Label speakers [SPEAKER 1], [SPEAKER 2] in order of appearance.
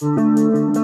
[SPEAKER 1] Música